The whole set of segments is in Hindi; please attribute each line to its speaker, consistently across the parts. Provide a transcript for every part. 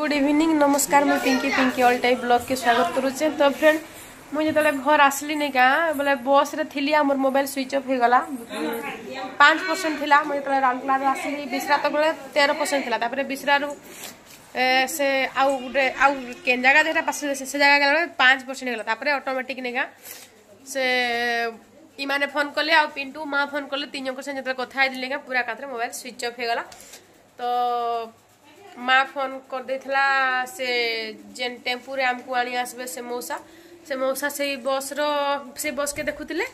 Speaker 1: गुड इवनिंग नमस्कार, मैं Pinky Pinky all type blog के स्वागत करुचे। तो फ्रेंड मुझे जो घर आसली नहीं क्या? बोले बस रे मोर मोबाइल स्विच अफ हो पाँच परसेंट थी मुझे जो राउरकेला आसली बिश्रा तक बोले तेरह परसेंट थी बिश्रारू से आउ गोटे आउ केन जगह जेटा पास से जगह गला, पाँच परसेंट गला। ऑटोमेटिक नहीं से, इमाने फ़ोन कले आ पिंटू, माँ फ़ोन कले तीन जन जो कथा पूरा कथा मोबाइल स्विच अफ हो तो माँ फ़ोन कर देथिला से जेन टेंपू रे हमको आनी आसबे से मौसा से मौसा से बस रो से बस के देखुतिले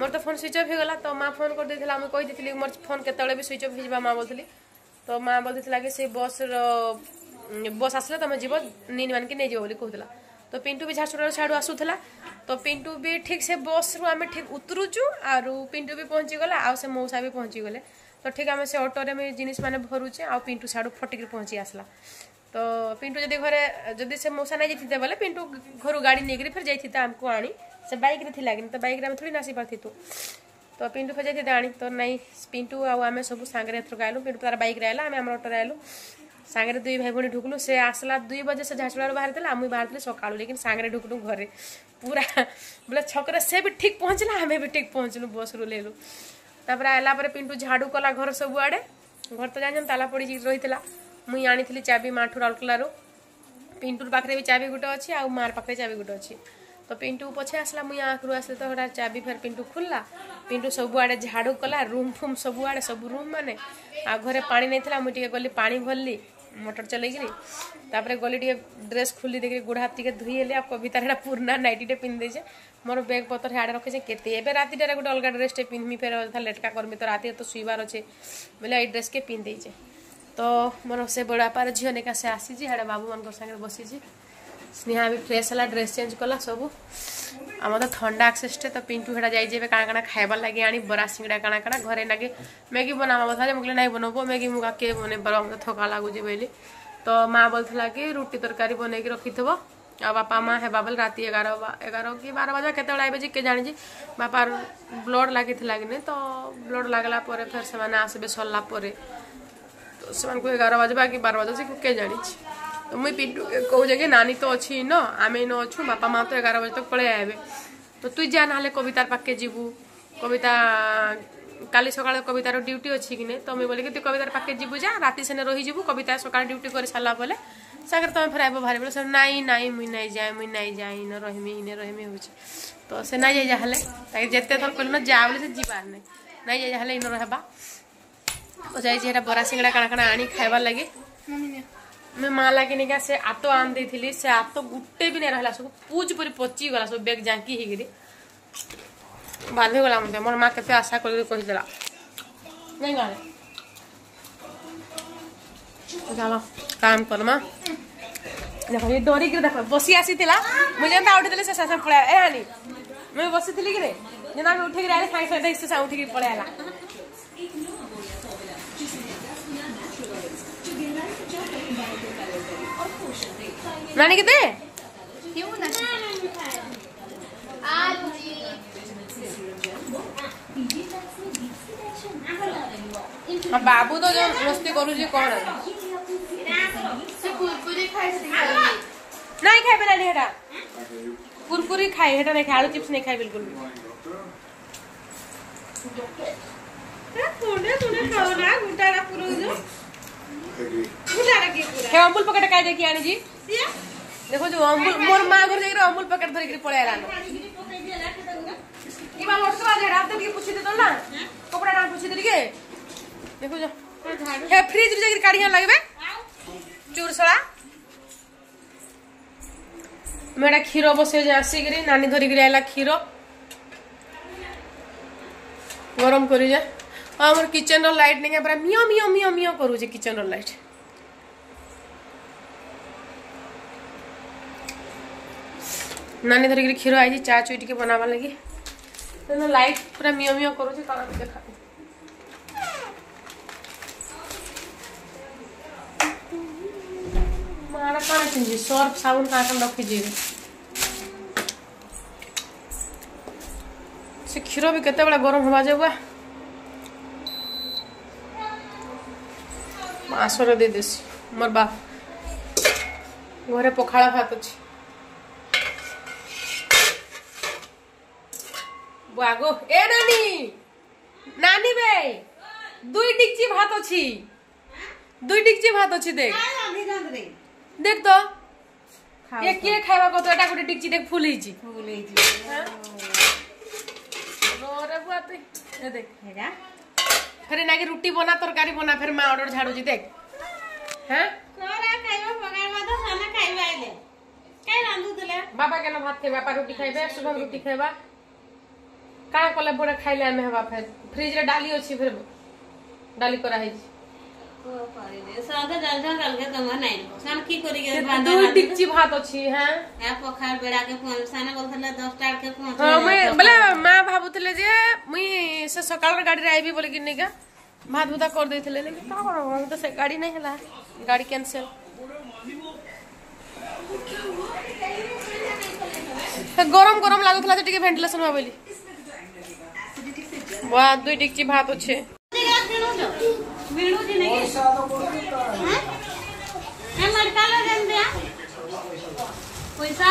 Speaker 1: मोर तो फ़ोन स्विच ऑफ़ हो गला तो माँ फ़ोन कर देथिला हम कहि देथिली मोर फ़ोन केतळे भी स्विच ऑफ़ हो जिबा माँ बोलथिली तो माँ बोल देथिला कि से बस रो बस आसले तमे जीव नीन मान के नै जीव बोली कहथिला तो पिंटू भी झारसुड़ा छाड़ू आसुथिला तो पिंटू भी ठीक से बस आमे ठीक भी से भी तो ठीक आम से अटोरे मुझे जिनिस मैंने भरुचे आ पिंटू साड़ू फटिक पहुँची आसला। तो पिंटू जदि घरे, जदि से मौसा नहीं जाते बोले, पिंटू घर गाड़ी नहीं फिर जाते आमको आनी से बैक रे थिला तो बैक रे थोड़ी ना आसी पार्थी तो पिंटू फिर जाते आनी तो नहीं पिंटू आम सब सांगे एथर आलु पिंटू तार बैक आला आम आम अटोरे आलु सांगे दुई भाई भौणी ढुकलु, से आसला दुई बजे से झारसुड़ा बाहर थे मुझे তাপরে আইলা পরে পিন্টু ঝাড়ু কলা ঘর সবুআড়ে ঘর তো জানি তালা পড়ি রইলা মুই আনিলি চাবি মাঠু রাউরকেলার পিন্টুর পাখে বি চাবি গোটে অছি আর মার পাখে চাবি গোটে অছি তো পিন্টু পছে আসলা মুই আঁখরু আসলে তো হঠাৎ চাবি ফের পিন্টু খুললা পিন্টু সবুআড়ে ঝাড়ু কলা রুম ফুম সবুআড়ে সবু রুম মানে আর ঘরে পানি নেই মুই টিকে গলি পানি ভরলি मोटर चल तापर गली ड्रेस खोली देखिए गोड़ हाथ टे धोईली आ कवितार एटा पुराना नाइटीटे पिंधे मोर बैग पतर हाड़े रखे केते एबे रातिटार गोटे अलग ड्रेसटे पिंधमी फेर लेटका करमी तो राति तो शुवार अच्छे बोले ये ड्रेस के पिंधे तो मोर से बड़ापार झील नेका से आसी हाड़े बाबू मान सागर बसी লেটকা করমি তো রাতি তো শুইবার অছে বলে এই ড্রেসকে পিন্ধি ଦେଇଛେ তো মোর সে বড় বাপার ঝিও নেকা সে আসিছি হাড়ে বাবু মানকর সাথে বসিছি স্নেহা ବି ଫ୍ରେଶ୍ ହେଲା ଡ୍ରେସ୍ ଚେଞ୍ଜ କଲା ସବୁ ଆମର ତ ଥଣ୍ଡା ଆକ୍ସେସଟେ ତ ପିଣ୍ଟୁ ହେଟା ଯାଇଛି ଏବେ କାଣା କାଣା ଖାଇବାର ଲାଗି ଆଣି ବରା ସିଙ୍ଗଡ଼ା କାଣା କାଣା ଘରେ ନାଗି ମ୍ୟାଗି ବନାବା କଥା ଯେ ମୁଁ କହିଲି ନାଇଁ ବନବ ମ୍ୟାଗି ମୁଁ କାକେ ବନେଇବାର ମୋତେ ଥକା ଲାଗୁଛି ବୋଇଲି ତ ମା ବୋଲଥିଲା କି ରୁଟି ତରକାରୀ ବନେଇକି ରଖିଥିବ ଆଉ ବାପା ମା ହେବା ବେଲେ ରାତି ଏଗାର ଏଗାର କି ବାର ବାଜା କେତେବେଳେ ଆଇବେ ଯେ କିଏ ଜାଣିଛି ବାପାର ବ୍ଲଡ୍ ଲାଗିଥିଲା କି ନାଇଁ ତ ବ୍ଲଡ୍ ଲାଗିଲା ପରେ ଫେର ସେମାନେ ଆସିବେ ସରିଲା ପରେ ତ ସେମାନଙ୍କୁ ଏଗାର ବାଜବା କି ବାର ବାଜା ସେ କିଏ ଜାଣିଛି तो मुई पिंटू कहे कि नानी तो अच्छी न आम इन अच्छु बापा माँ तो एगार बजे तक पलि आए तो तु जा ना कवितार पाखे जीवु कविता काली सकाल कवितार ड्यूटी अच्छी कि तो मुझे बोली तु कवितार पाखे जीवु जा राति सेने रहीजु कविता सकाल ड्यूटी कर सारा बोले सागर तुम फेर बाहर बोले नाई नाई मुई नाई जाए मुई नाई जाए इन रही इन रही हूँ तो से नाई जाए जहाँ जिते थर कहल न जा बोले से जीवार नहीं नाई जाए जहाँ इन रहा तो जाइए बरा सिंगड़ा काଣା काଣା आनी खाइबार लगे मैं माँ लगे निका से आतो आन देथिली से आतो गुट्टे भी नहीं रहला, सब पूज पूरी पची गला सब बेग जांकी ही गिरी। बांधे गला मते मोर माँ केते आशा कर कहि देला। नहीं गाले। चलो काम कर माँ। देखो, ये डोरी के देखो, बसी आसी थिला मुझे एंता उठी देले से सासा पळा ए हानी मैं बसी थिली कि रे जेना मैं उठी के आले। साइ साइ से उठी के पळा आला नानी किते
Speaker 2: क्यों ना?
Speaker 1: अब बाबू तो जो मस्ती करू जी कौन
Speaker 2: खाए
Speaker 1: नहीं खाए बेला हेटा। कुरकुरी खाए हेटा नहीं खाए आलू चिप्स नहीं खाए बिल्कुल भी।
Speaker 2: थोड़े थोड़े खाओ ना पूरा जो। के पूरा।
Speaker 1: हे अमूल पैकेट काई देखि आनी जी? देखो जो अमूल मोर माँ घर जाई अमूल पैकेट धरि पळे आला इमा मोटर बाजे रात के पूछि दे ना कपड़ा ना पूछि दे के देखो जो, हे, फ्रिज रे जाई काढिया लागबे। चूरसळा मेरा क्षीर बसे जे आसी गिरी नानी धरि गिरी आला क्षीर गरम करी किचन लाइट नहीं पूरा मियो मियो मियो मियो करू जे किचन लाइट नानी धरिकी क्षीर आई चा चुई टे बनाबा लगे। तो लाइट पूरा मिय मिय कर सर्फ साबुन कहाँ रखी क्षीर भी केत गरम हवा जाऊआ आसर दे देसी, मोर बाप। घरे पखाड़ भात अच्छी বাগো এ নানি নানি বে দুই ডিগচি ভাত অছি দুই ডিগচি ভাত অছি দেখ। দেখ তো এ কিয়ে খাইবা কত এটা গোটে ডিগচি দেখ ফুল হইছি।
Speaker 2: ফুল হইছি হ্যাঁ?
Speaker 1: রে বুয়া তুই এ দেখ।
Speaker 2: হেগা?
Speaker 1: ফের নাকি রুটি বনা তরকারি বনা ফের মা অর্ডার ঝাড়ুছি দেখ। হ্যাঁ? বাবা কেন ভাত খাইবা? বাপা রুটি খাইবে শুভম রুটি খাইবা। का कले पूरा खाइले आमे
Speaker 2: हवा फेर फ्रिज
Speaker 1: रे डाली ओछि फेर
Speaker 2: डाली करा हिज ओ पारिने
Speaker 1: सादा जल
Speaker 2: जल रंगे तमा नाइन सान की करी के बांधा दो टिकची भात
Speaker 3: ओछि हैं हाँ
Speaker 2: पखार बेड़ा के फ़ोन साना बोलथले 10 टार
Speaker 3: के पहुँच हाँ मैं बोले माँ भाबुथले
Speaker 2: जे मुई से सकाळ रे गाड़ी
Speaker 3: रे आइबी बोले
Speaker 2: कि नेगा भात भुता कर देथले लेकिन का करब हम त से गाड़ी नै हला गाड़ी
Speaker 3: कैंसिल गरम गरम लागथला जे
Speaker 1: टिके वेंटिलेशन होबेली বাহ দুই ডেকচি ভাত হচ্ছে। পয়সা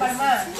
Speaker 1: 八点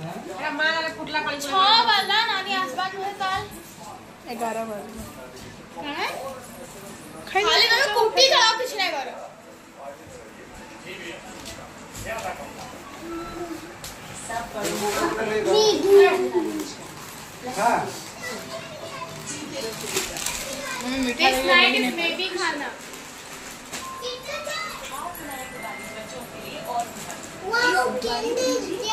Speaker 1: कुठला पण छ
Speaker 2: वाजला आणि आसपास मध्ये चाल एगारा
Speaker 3: वाजला काय
Speaker 2: खाली मला कुठे चढा पिछ नाही बरं This night is maybe खाना। वाओ कैंडी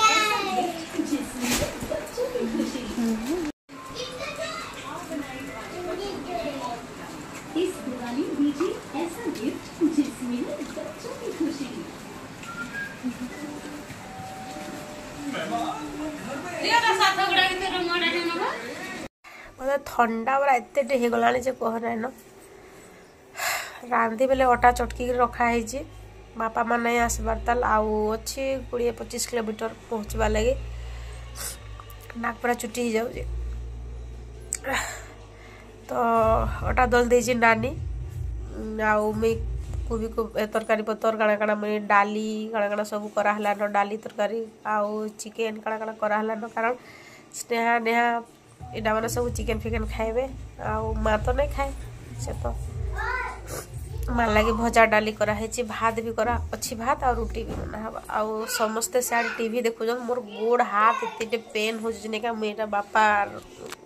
Speaker 1: ମୋତେ ଥଣ୍ଡା ପୁରା ଏତେଟେ ହେଇଗଲାଣି ଯେ କହ ନାଇଁ ନ ରାନ୍ଧି ବେଲେ ଅଟା ଚଟକିକି ରଖା ହେଇଛି ବାପା ମା ନାଇଁ ଆସିବାର ତାଲ ଆଉ ଅଛି କୋଡ଼ିଏ ପଚିଶ କିଲୋମିଟର ପହଞ୍ଚିବାର ଲାଗି ନାକ ପୁରା ଚୁଟି ହେଇଯାଉଛି ତ ଅଟା ଦଳି ଦେଇଛି ନାନୀ ଉଁ, ଆଉ ମୁଇଁ କୋବି କୋ ଏ ତରକାରୀ ପତର କାଣା କାଣା ମୁଇଁ ଡାଲି କାଣା କାଣା ସବୁ କରାହେଲାନ ଡାଲି ତରକାରୀ ଆଉ ଚିକେନ୍ କାଣା କାଣା କରାହେଲାନ କାରଣ ସ୍ନେହା ନେହା ଏଇଟା ମାନେ ସବୁ ଚିକେନ୍ ଫିକେନ୍ ଖାଇବେ ଆଉ ମା ତ ନାଇଁ ଖାଏ ସେ ତ ମାର ଲାଗି ଭଜା ଡାଲି କରାହେଇଛି ଭାତ ବି କରା ଅଛି ଭାତ ଆଉ ରୁଟି ବି ବନା ହବ ଆଉ ସମସ୍ତେ ସିଆଡ଼େ ଟିଭି ଦେଖୁଛନ୍ ମୋର ଗୋଡ଼ ହାତ ଏତେଟେ ପେନ୍ ହେଉଛି ନାଇଁ କା ମୁଇଁ ଏଇଟା ବାପା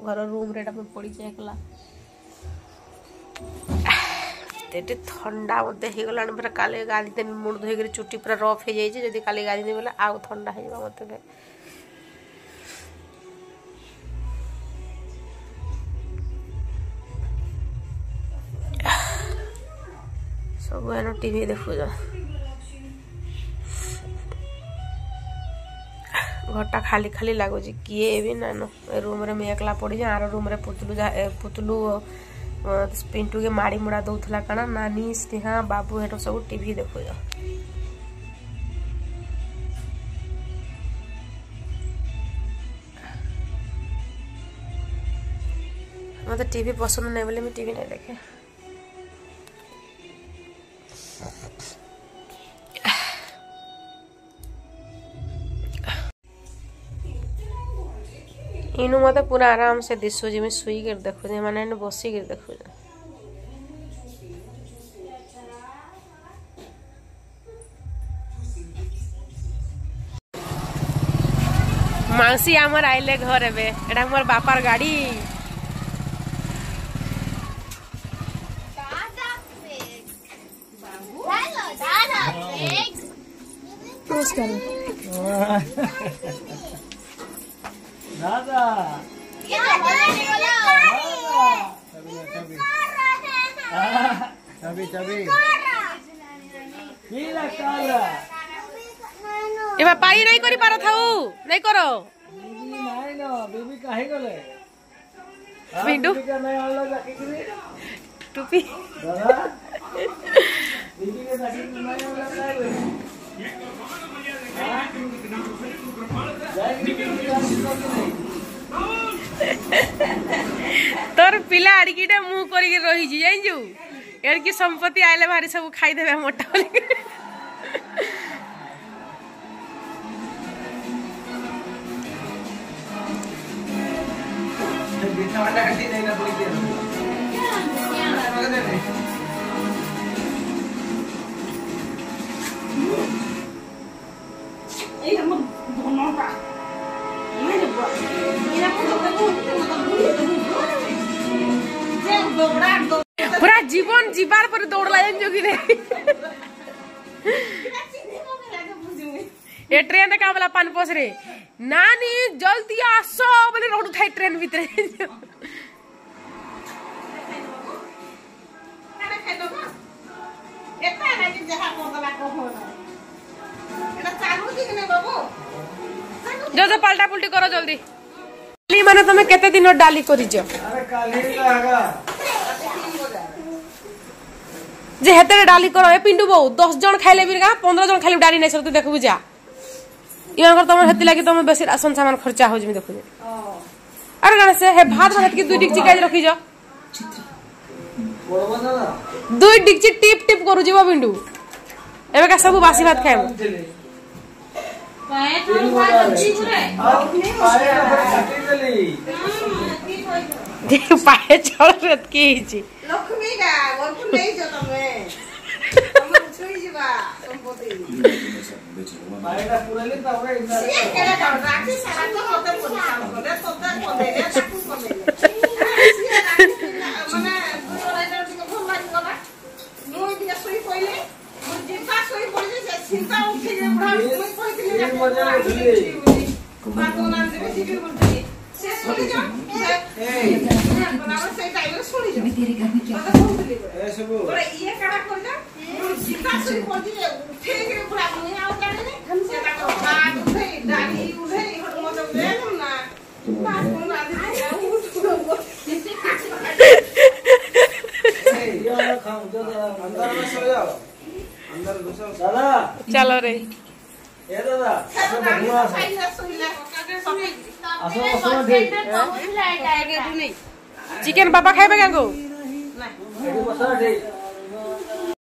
Speaker 1: ଘର ରୁମ୍ରେ ଏଇଟା ମୁଇଁ ପଡ଼ିଛି ଏକଲା ଏତେ ଥଣ୍ଡା ମୋତେ ହେଇଗଲାଣି ପୁରା କାଲି ଗାଧି ଦେମି ମୁଣ୍ଡ ଧୋଇକରି ଚୁଟି ପୁରା ରଫ୍ ହେଇଯାଇଛି ଯଦି କାଲି ଗାଧି ଦେବି ବୋଲେ ଆଉ ଥଣ୍ଡା ହେଇଯିବ ମୋତେ ସବୁ ଏନ ଟିଭି ଦେଖୁଛ ଘରଟା ଖାଲି ଖାଲି ଲାଗୁଛି କିଏ ବି ନାନ ଏ ରୁମ୍ରେ ମୁଁ ଏକଲା ପଡ଼ିଛି ଆର ରୁମ୍ରେ ପୁତୁଲୁ ଯା ଏ ପୁତୁଲୁ ଅ, ପିଣ୍ଟୁକେ ମାଡ଼ି ମୁଡ଼ା ଦଉଥିଲା କାଣା ନାନୀ ସ୍ନେହା ବାବୁ ହେଠ ସବୁ ଟିଭି ଦେଖୁଛ ମତେ ଟିଭି ପସନ୍ଦ ନାହିଁ ବୋଲି ମୁଁ ଟିଭି ନାହିଁ ଦେଖେ इनु मत पूरा आराम से दिशो जिमें कर देखो जे इन बसी कर देखो जे। आमर आइले घर एबे एटा मोर बापार
Speaker 4: गाड़ी। Let's go. চাবি কি লাগতা
Speaker 1: এবার পারি নাই করি পার থাউ নাই কর
Speaker 4: বিবি নাই ন বিবি কাহি গলে
Speaker 1: বিন্দু।
Speaker 4: নাই আনলো যাকে কিনি
Speaker 1: টুপি
Speaker 4: দাদা বিবি কে যাকে নাই আনলো নাই রে
Speaker 1: তোর পিলা আড়িকিটা মুহ করিকি রহিছি জানিছু এড়কি সম্পত্তি আইলে ভারি সব খাইদেবে মোটা বলি জীবন জীবার পরে দৌড়লা জানিছু কি রে এ ট্রেন দেখা বলা পান পোস রে নানি জলদি আসো বলে রোড থাই ট্রেন ভিতরে जो পাল্টা পুল্টি করো জলদি ডালি মানে তুমি কেতে দিন ডালি করিছ
Speaker 4: আরে কালি লাগা
Speaker 1: যে হেতে ডালি কর এ পিন্টু বউ দশ জন খাইলে বি গা পনেরো জন খাইলে ডালি নাই সত্যি দেখবু যা। ইমানকর তোমার হেতে লাগে তোমার বেশি রাসন সামান খরচা হচ্ছে দেখু আর গানে সে হে ভাত মানে কি দুই ডিকচি কাজ রখিছ? দুই ডিকচি টিপ টিপ করু যাব পিন্টু এবে
Speaker 4: কা সব বাসি ভাত খাইব।
Speaker 1: পায়ে চড় কি ହେଇଛି
Speaker 2: 럭크미가 원플레이저 너네 너무 추이지 마 손보디 말이나 부르린다 오래 있나 시에가
Speaker 4: 감사하기
Speaker 2: 사람도 못한 건데 건데 또딴 건데 내가
Speaker 4: 자꾸
Speaker 2: 건데 চিন্তা উঠিলে পাগল আনবে শিবির বলতে সে শুনে যাও শুনি তুমি तेरे घर में क्या ऐसे वो पूरा ये कड़ा खोल दे सीधा से खोल दिए
Speaker 4: जाने से का बात ना अंदर घुसो दादा
Speaker 1: चलो रे
Speaker 4: ए दादा
Speaker 1: ଚିକେନ୍ ବାପା ଖାଇବେ କାଙ୍କୁ